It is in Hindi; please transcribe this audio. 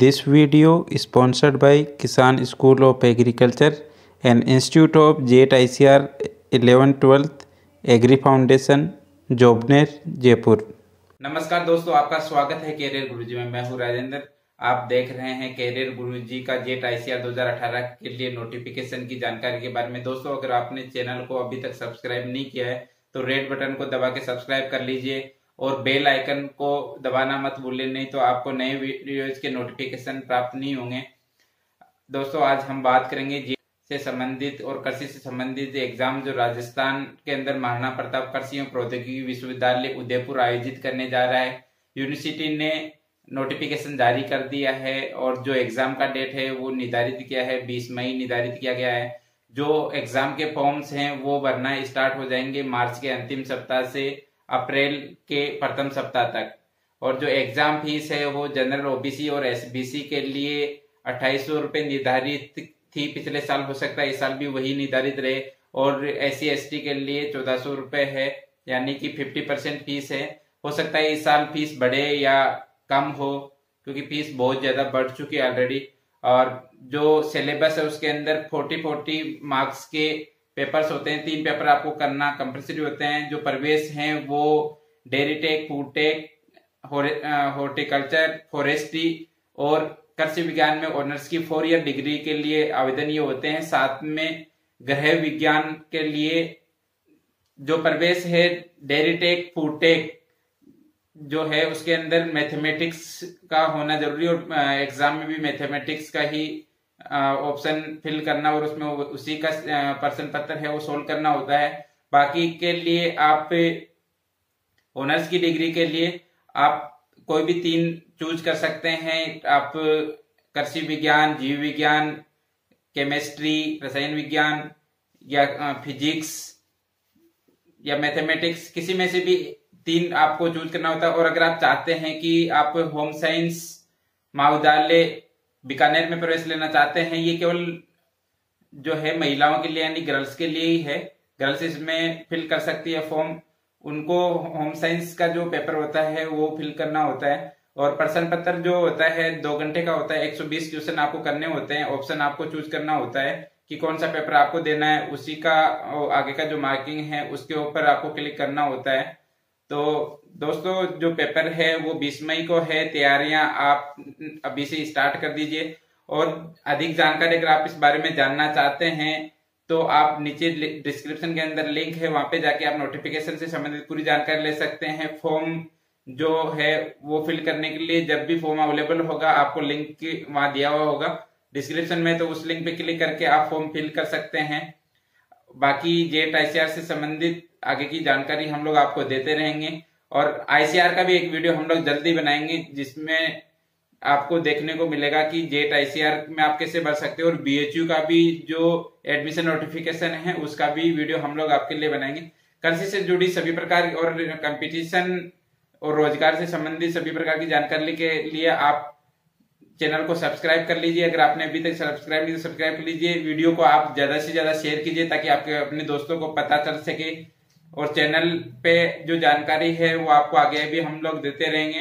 This video is sponsored by Kisan School of Agriculture and Institute of JET ICR 11 12th Agri foundation Jobner Jaipur नमस्कार दोस्तों, आपका स्वागत है कैरियर गुरुजी में। मैं हूँ राजेंद्र। आप देख रहे हैं कैरियर गुरुजी का जेट आईसीआर 2018 के लिए नोटिफिकेशन की जानकारी के बारे में। दोस्तों, अगर आपने चैनल को अभी तक सब्सक्राइब नहीं किया है तो रेड बटन को दबा के सब्सक्राइब कर लीजिए और बेल आइकन को दबाना मत भूलिए, नहीं तो आपको नए वीडियोज़ के नोटिफिकेशन प्राप्त नहीं होंगे। दोस्तों, आज हम बात करेंगे जी से संबंधित और कृषि से संबंधित एग्ज़ाम जो राजस्थान के अंदर महाराणा प्रताप कृषि एवं प्रौद्योगिकी विश्वविद्यालय उदयपुर आयोजित करने जा रहा है। यूनिवर्सिटी ने नोटिफिकेशन जारी कर दिया है और जो एग्ज़ाम का डेट है वो निर्धारित किया है 20 मई निर्धारित किया गया है। जो एग्ज़ाम के फॉर्म्स हैं, वो भरना स्टार्ट हो जाएँगे मार्च के अंतिम सप्ताह से अप्रैल के प्रथम सप्ताह तक। और जो एग्ज़ाम फ़ीस है, वो जनरल ओबीसी और एसबीसी के लिए अट्ठाईस सौ रुपए निर्धारित थी पिछले साल, हो सकता है इस साल भी वही निर्धारित रहे। और एस सी के लिए चौदह सौ रुपए है, यानी कि फिफ्टी परसेंट फ़ीस है। हो सकता है इस साल फ़ीस बढ़े या कम हो, क्योंकि फ़ीस बहुत ज़्यादा बढ़ चुकी है ऑलरेडी और जो सिलेबस है उसके अंदर फोर्टी फोर्टी मार्क्स के पेपर्स होते हैं। तीन पेपर आपको करना कंपल्सरी होते हैं। जो प्रवेश हैं वो dairy tech food tech horticulture forestry और कृषि विज्ञान में ऑनर्स की फोर ईयर डिग्री के लिए आवेदन ये होते हैं। साथ में गृह विज्ञान के लिए जो प्रवेश है डेरी टेक फ़ूड टेक जो है उसके अंदर मैथमेटिक्स का होना ज़रूरी और एग्ज़ाम में भी मैथमेटिक्स का ही ऑप्शन फिल करना और उसमें उसी का प्रश्न पत्र है वो सोल्व करना होता है। बाकी के लिए आप ऑनर्स की डिग्री के लिए आप कोई भी तीन चूज़ कर सकते हैं। आप कृषि विज्ञान, जीव विज्ञान केमिस्ट्री रसायन विज्ञान या फिजिक्स या मैथमेटिक्स किसी में से भी तीन आपको चूज़ करना होता है। और अगर आप चाहते हैं कि आप होम साइंस महाविद्यालय, बीकानेर में प्रवेश लेना चाहते हैं, ये केवल जो है महिलाओं के लिए यानी गर्ल्स के लिए ही है। गर्ल्स इसमें फिल कर सकती है फॉर्म उनको होम साइंस का जो पेपर होता है, वो फिल करना होता है। और प्रश्न पत्र जो होता है, दो घंटे का होता है 120 क्वेश्चन आपको करने होते हैं। ऑप्शन आपको चूज़ करना होता है कि कौन सा पेपर आपको देना है। उसी का आगे का जो मार्किंग है, उसके ऊपर आपको क्लिक करना होता है। तो दोस्तों, जो पेपर है, वो 20 मई को है। तैयारियाँ आप, अभी से स्टार्ट कर दीजिए। और अधिक जानकारी अगर आप इस बारे में जानना चाहते हैं तो आप नीचे डिस्क्रिप्शन के अंदर लिंक है, वहाँ पे जाके आप नोटिफिकेशन से संबंधित पूरी जानकारी ले सकते हैं। फॉर्म जो है, वो फिल करने के लिए जब भी फॉर्म अवेलेबल होगा, आपको लिंक वहाँ दिया हुआ होगा। डिस्क्रिप्शन में तो उस लिंक पे क्लिक करके आप फॉर्म फिल कर सकते हैं। बाकी जेट आईसीआर से संबंधित आगे की जानकारी हम लोग आपको देते रहेंगे। और आईसीआर का भी एक वीडियो हम लोग जल्दी बनाएँगे, जिसमें आपको देखने को मिलेगा कि जेट आईसीआर में आप कैसे भर सकते हो और बीएचयू का भी जो एडमिशन नोटिफिकेशन है, उसका भी वीडियो हम लोग आपके लिए बनाएँगे। कृषि से जुड़ी सभी प्रकार और कंपटीशन और रोज़गार से संबंधित सभी प्रकार की जानकारी के लिए आप चैनल को सब्सक्राइब कर लीजिए। अगर आपने अभी तक सब्सक्राइब नहीं तो सब्सक्राइब कर लीजिए। वीडियो को आप ज़्यादा से ज़्यादा शेयर कीजिए ताकि आपके, अपने दोस्तों को पता चल सके। और चैनल पे जो जानकारी है, वो आपको आगे भी हम लोग देते रहेंगे।